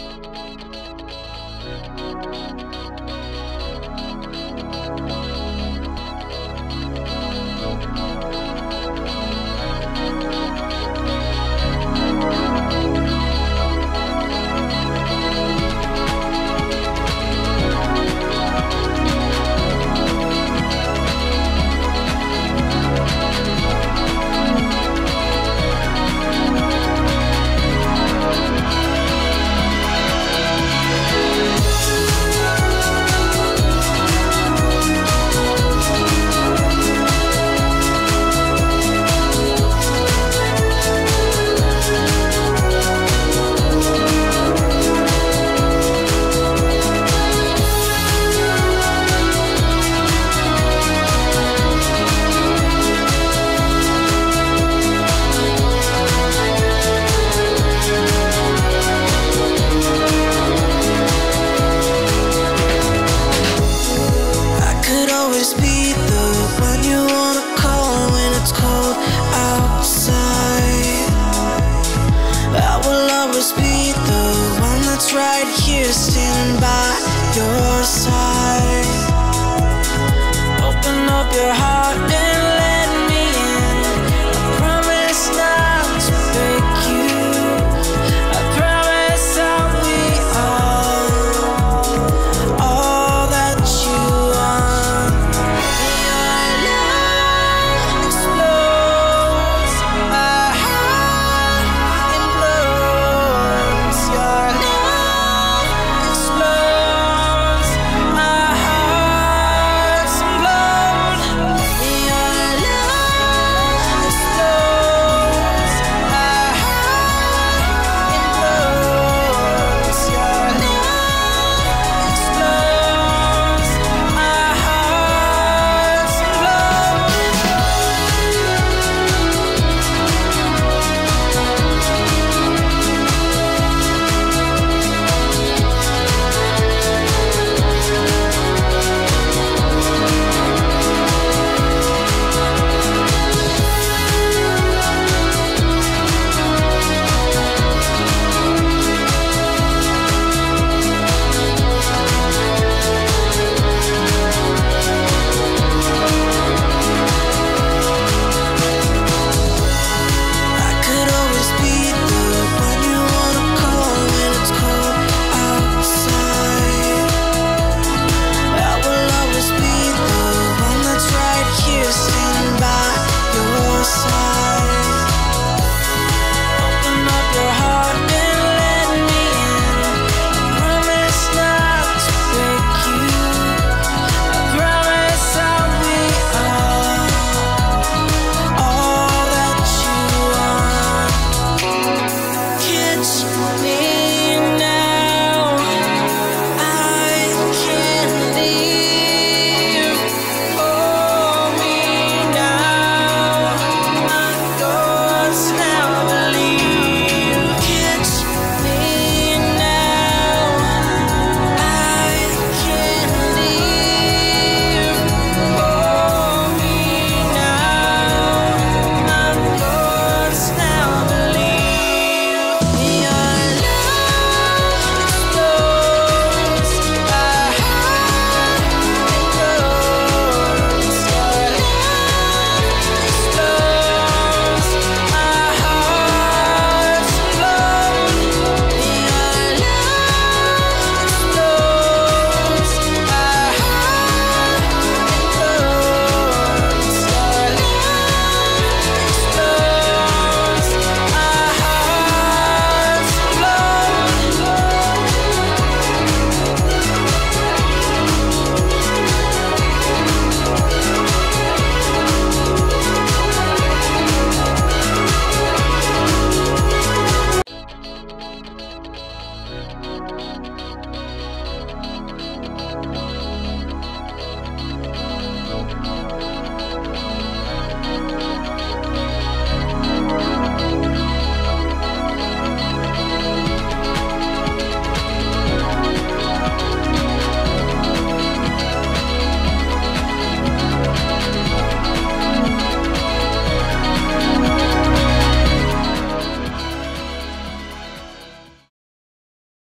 Thank you. always be the one you wanna call when it's cold outside. I will always be the one that's right here, standing by your side. Open up your heart